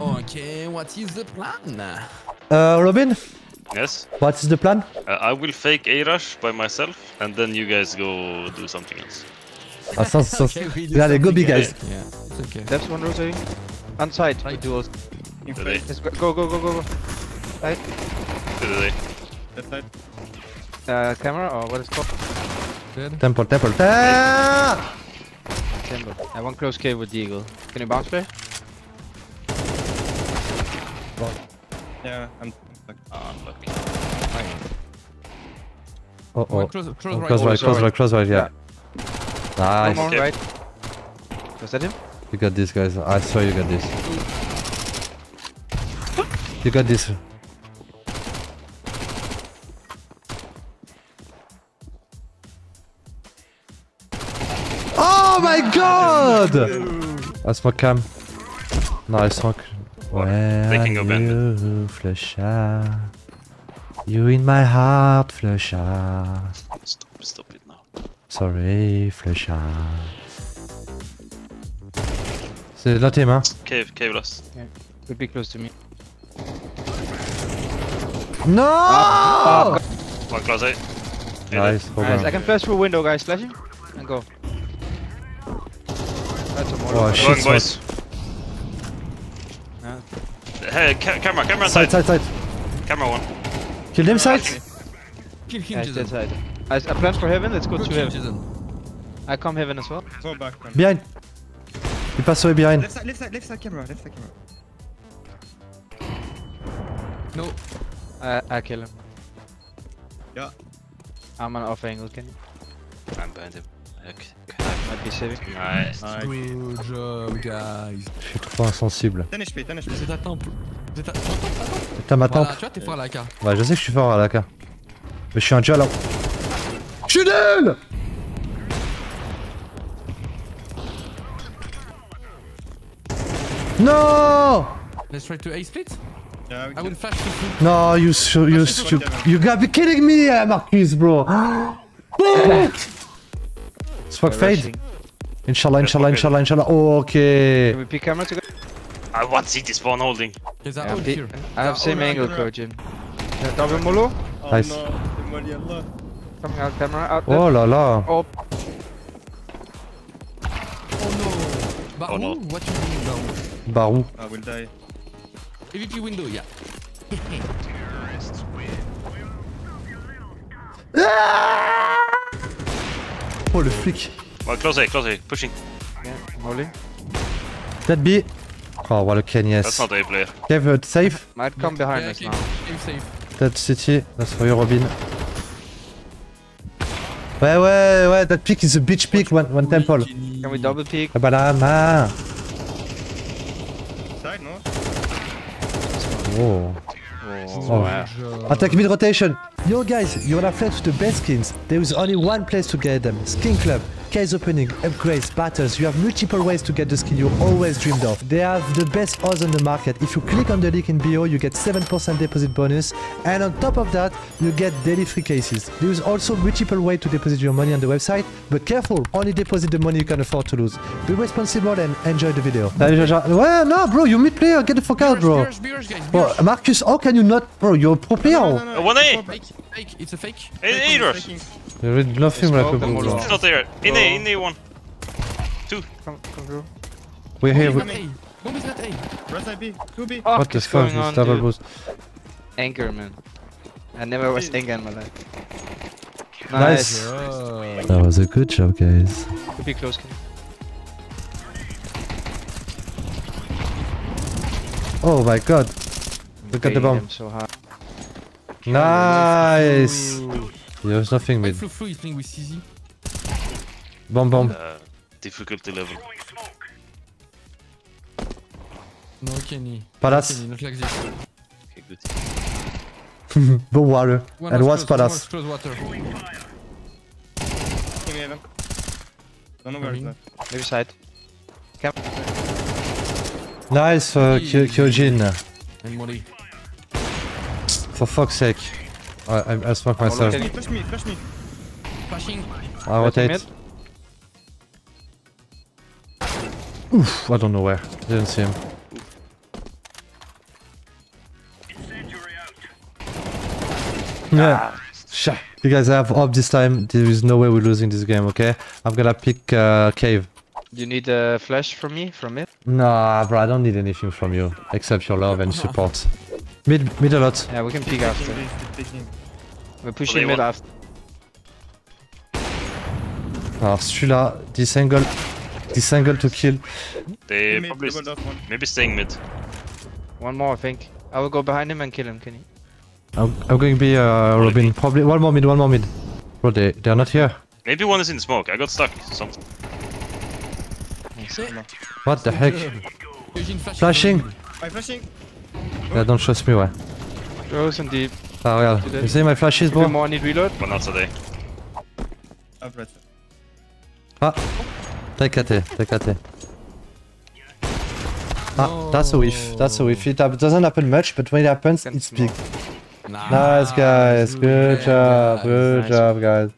Okay, what is the plan? Uh, Robin, Yes. what is the plan? Uh, I will fake A rush by myself, and then you guys go do something else. Ah, ça, ça, Okay, we yeah, they go big guys. else. Yeah, it's okay. Left one rotating. On side. We Right. duels. In Do front. Let's go, go, go, go, go. Right. Do they? Left side. Uh, camera or what is it called? Dead. Temple, temple. Ah! Timber. I one close cave with the eagle. Can you bounce play? Yeah, I'm. Unlucky. Oh, One oh. close, close Oh, right. Close right, close sorry. right, close right, yeah. No Nice. more, Okay. right? Was that him? You got this, guys. I swear you got this. You got this. Oh my god! I smoke cam. No, I smoke. Where They can go bandit. you, Flusha? You in my heart, Flusha. Stop, stop it now. Sorry, Flusha. C'est la team, hein? Cave, cave last. Could be close to me. No! One close A. nice, hold Nice. I can flash through window, guys. Flashing. And go. That's a. Oh, shit, boys. Yeah. Hey, ca camera, camera Side, side. side, side. Camera one. Kill them side. Kill him, Yeah, it's Jason. side. I, I plan for heaven. Let's go Go to heaven. Jason. I come heaven as well. Go back. man. Behind. Il passe away behind. Left side, left side, left side camera, left side camera. No. I, I kill him. Yeah. I'm on off angle. Can you? I'm behind him. Okay. Good job, guys. Je suis trop insensible. 10 HP, 10 HP. Vous êtes à temps. Vous êtes à... Attends, attends. T'as ma Voilà, tempe. tu vois, t'es fort à la K. Ouais, je sais que je suis fort à la K. Mais je suis un dieu alors. Je suis nul! No! Let's try to A split. Yeah, we I will flash to. No, you su- you you, you gotta be kidding me, uh, Marcus, bro. Smoke They're fade. rushing. Inshallah, inshallah, inshallah, inshallah. Oh, okay. Can we pick camera together? I want CT spawn holding. There's a Yeah, ult pi- here. I have same Oh, no, angle, no, no. Kojin. Yeah, double molo. Oh Nice. no, the molly Allah. Coming out camera. Out there. Oh là là. Oh, Oh no. Bah, Oh, oh, no. what you doing now? Barou. I will die. AVP window, yeah. Oh le flic. Close A, close A. Pushing. yeah, holding. Dead B. Oh, what a Ken, That's yes. not A player. Kev, uh, safe? Might come behind yeah, us cave, now. cave safe. Dead City. That's for you, Robin. Ouais, ouais, ouais, that pick is a bitch pick, one, one temple. Can we double peek? Ah bah. Side, no? Oh. Oh, wow. Attack mid rotation. Yo guys, you wanna flex with the best skins? There is only one place to get them. Skin Club. Case opening, upgrades, battles. You have multiple ways to get the skin you always dreamed of. They have the best odds on the market. If you click on the link in bio, you get 7% deposit bonus. And on top of that, you get daily free cases. There is also multiple ways to deposit your money on the website. But careful, only deposit the money you can afford to lose. Be responsible and enjoy the video. Well, no, bro, you mid player. Get the fuck out, bro. Beers, beers, guys. Bro, Marcus, how can you not... Bro, you're a pro player. No, no, no, one A. go back. Fake, fake. It's a fake. A, A Faking, rush. faking. You nothing like a Smoke them It's not there. In A, in A one. Two. Come, come through. We're here. Bomb We... is not A. Bomb is A. Right side 2B. Oh, What the fuck? going on, double dude? boost. Anchor, man. I never was anchor in my life. Nice. Oh. That was a good job, guys. Could be close. Can Oh my god. Look at the bomb. So hard. Nice. There's nothing mid. Flu Flu is playing with CZ. Bomb bomb. Uh, difficulty level. No, Kenny. Palace. Kenny, not like this. Okay, good. Water. One And was palace? close water. King Haven. Don't know where it's Coming. at. Maybe side. Nice, uh, Ky- Kyojin. And Molly. For fuck's sake. I, I, I smoke myself. Can push me, push me. Flashing. I rotate. Oof, I don't know where. Didn't see him. Yeah. Ah. You guys have up this time. There is no way we're losing this game, okay? I'm gonna pick uh, cave. You need a flash from me, from it? Nah, bro, I don't need anything from you, except your love and support. Mid, mid a lot. Yeah, we can peek after. We're pushing mid after. Alors celui-là, this angle, this angle to kill. They Give me probably double dot one. maybe staying mid. One more, I think. I will go behind him and kill him, can you? I'm, I'm going to be uh, Robin. Probably one more mid, one more mid. Bro, they they're not here. Maybe one is in smoke. I got stuck. Something. What the heck? Flashing. I'm flashing. Yeah, don't trust me, ouais. Rose and deep. Ah regarde, Tu you see my flashes, Two bro? more, need reload. But not today. I've read. Ah, take AT, take AT. Ah, that's a whiff, that's a whiff. It doesn't happen much, but when it happens, it's big. Nice, guys. Good job, good Nice. job, guys.